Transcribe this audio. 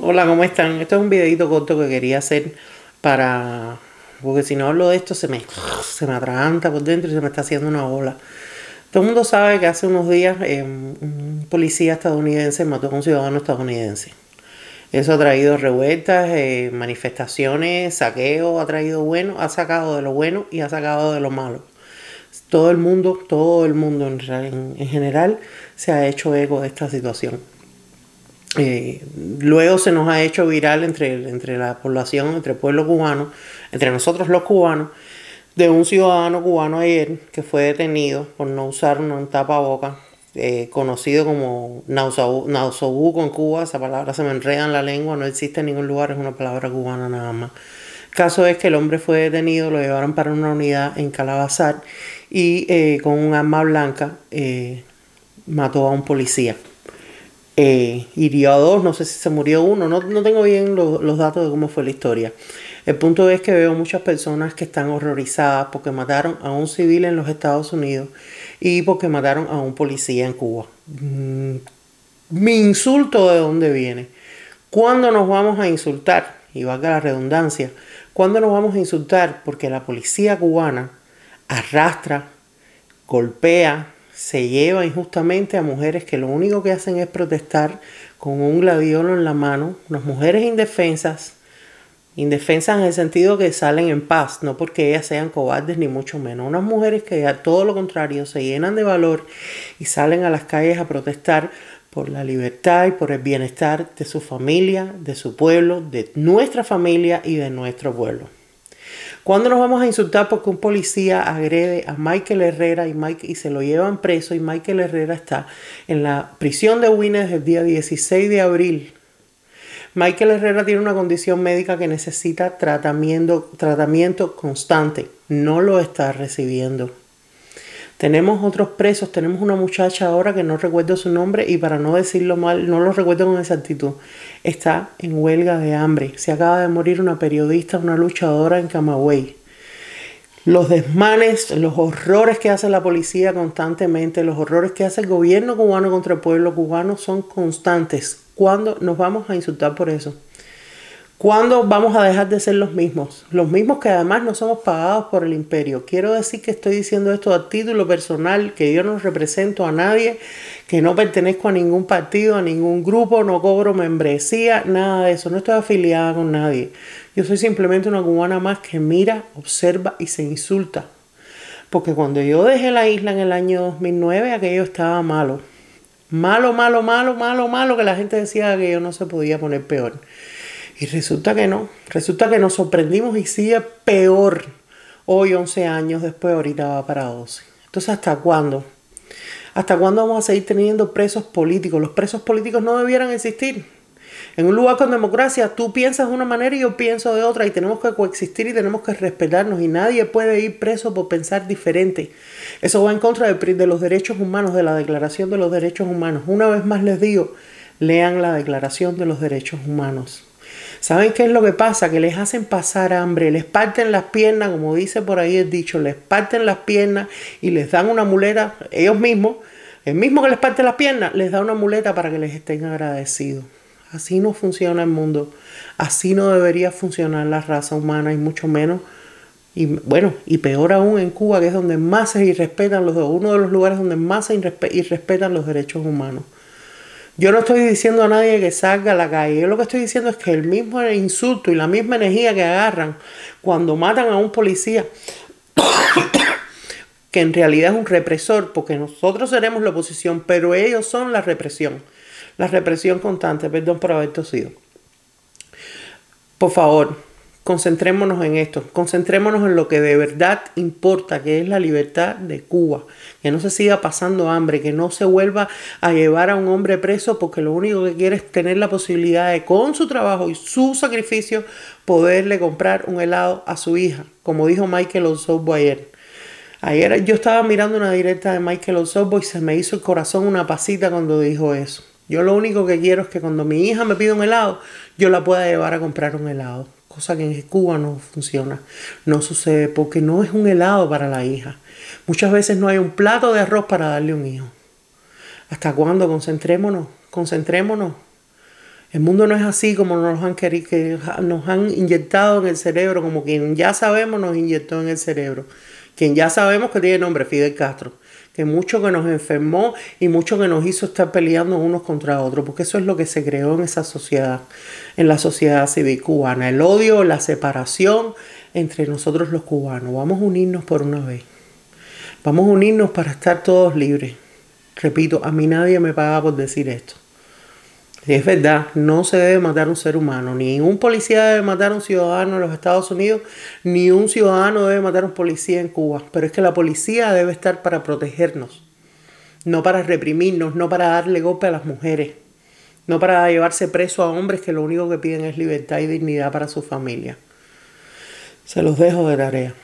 Hola, ¿cómo están? Esto es un videito corto que quería hacer para... Porque si no hablo de esto se me, se me atraganta por dentro y se me está haciendo una ola. Todo el mundo sabe que hace unos días eh, un policía estadounidense mató a un ciudadano estadounidense. Eso ha traído revueltas, eh, manifestaciones, saqueos, ha traído bueno, ha sacado de lo bueno y ha sacado de lo malo. Todo el mundo, todo el mundo en, en general se ha hecho eco de esta situación. Eh, luego se nos ha hecho viral entre, entre la población, entre el pueblo cubano, entre nosotros los cubanos, de un ciudadano cubano ayer que fue detenido por no usar un tapaboca, eh, conocido como nausobuco en Cuba, esa palabra se me enreda en la lengua, no existe en ningún lugar, es una palabra cubana nada más. Caso es que el hombre fue detenido, lo llevaron para una unidad en Calabazar y eh, con un arma blanca mató a un policía eh, hirió a dos, no sé si se murió uno, no, no tengo bien los datos de cómo fue la historia. El punto es que veo muchas personas que están horrorizadas porque mataron a un civil en los Estados Unidos y porque mataron a un policía en Cuba. Mm, mi insulto de dónde viene. ¿Cuándo nos vamos a insultar? Y valga la redundancia. ¿Cuándo nos vamos a insultar? Porque la policía cubana arrastra, golpea, se lleva injustamente a mujeres que lo único que hacen es protestar con un gladiolo en la mano, unas mujeres indefensas, indefensas en el sentido que salen en paz, no porque ellas sean cobardes ni mucho menos, unas mujeres que a todo lo contrario se llenan de valor y salen a las calles a protestar por la libertad y por el bienestar de su familia, de su pueblo, de nuestra familia y de nuestro pueblo. ¿Cuándo nos vamos a insultar porque un policía agrede a Michael Herrera y, Mike, y se lo llevan preso y Michael Herrera está en la prisión de Winnes el día 16 de abril? Michael Herrera tiene una condición médica que necesita tratamiento, tratamiento constante. No lo está recibiendo. Tenemos otros presos, tenemos una muchacha ahora que no recuerdo su nombre y para no decirlo mal, no lo recuerdo con exactitud, está en huelga de hambre. Se acaba de morir una periodista, una luchadora en Camagüey. Los desmanes, los horrores que hace la policía constantemente, los horrores que hace el gobierno cubano contra el pueblo cubano son constantes. ¿Cuándo nos vamos a insultar por eso? ¿Cuándo vamos a dejar de ser los mismos? Los mismos que además no somos pagados por el imperio. Quiero decir que estoy diciendo esto a título personal, que yo no represento a nadie, que no pertenezco a ningún partido, a ningún grupo, no cobro membresía, nada de eso. No estoy afiliada con nadie. Yo soy simplemente una cubana más que mira, observa y se insulta. Porque cuando yo dejé la isla en el año 2009, aquello estaba malo. Malo, malo, malo, malo, malo, que la gente decía que yo no se podía poner peor. Y resulta que no, resulta que nos sorprendimos y sigue peor. Hoy, 11 años después, ahorita va para 12. Entonces, ¿hasta cuándo? ¿Hasta cuándo vamos a seguir teniendo presos políticos? Los presos políticos no debieran existir. En un lugar con democracia, tú piensas de una manera y yo pienso de otra y tenemos que coexistir y tenemos que respetarnos y nadie puede ir preso por pensar diferente. Eso va en contra de, de los derechos humanos, de la Declaración de los Derechos Humanos. Una vez más les digo, lean la Declaración de los Derechos Humanos. ¿Saben qué es lo que pasa? Que les hacen pasar hambre, les parten las piernas, como dice por ahí el dicho, les parten las piernas y les dan una muleta, ellos mismos, el mismo que les parte las piernas, les da una muleta para que les estén agradecidos. Así no funciona el mundo, así no debería funcionar la raza humana y mucho menos y bueno, y peor aún en Cuba, que es donde más se irrespetan los uno de los lugares donde más se irrespetan los derechos humanos. Yo no estoy diciendo a nadie que salga a la calle. Yo lo que estoy diciendo es que el mismo insulto y la misma energía que agarran cuando matan a un policía, que en realidad es un represor, porque nosotros seremos la oposición, pero ellos son la represión. La represión constante, perdón por haber tosido. Por favor, concentrémonos en esto, concentrémonos en lo que de verdad importa, que es la libertad de Cuba, que no se siga pasando hambre, que no se vuelva a llevar a un hombre preso porque lo único que quiere es tener la posibilidad de con su trabajo y su sacrificio poderle comprar un helado a su hija, como dijo Michael Osorbo ayer. Ayer yo estaba mirando una directa de Michael Osorbo y se me hizo el corazón una pasita cuando dijo eso. Yo lo único que quiero es que cuando mi hija me pida un helado, yo la pueda llevar a comprar un helado cosa que en Cuba no funciona, no sucede porque no es un helado para la hija. Muchas veces no hay un plato de arroz para darle un hijo. ¿Hasta cuándo? Concentrémonos, concentrémonos. El mundo no es así como nos han querido, que nos han inyectado en el cerebro, como quien ya sabemos nos inyectó en el cerebro. Quien ya sabemos que tiene nombre, Fidel Castro. Que mucho que nos enfermó y mucho que nos hizo estar peleando unos contra otros, porque eso es lo que se creó en esa sociedad, en la sociedad civil cubana. El odio, la separación entre nosotros los cubanos. Vamos a unirnos por una vez. Vamos a unirnos para estar todos libres. Repito, a mí nadie me paga por decir esto. Es verdad, no se debe matar un ser humano. Ni un policía debe matar a un ciudadano en los Estados Unidos, ni un ciudadano debe matar a un policía en Cuba. Pero es que la policía debe estar para protegernos, no para reprimirnos, no para darle golpe a las mujeres, no para llevarse preso a hombres que lo único que piden es libertad y dignidad para su familia. Se los dejo de tarea.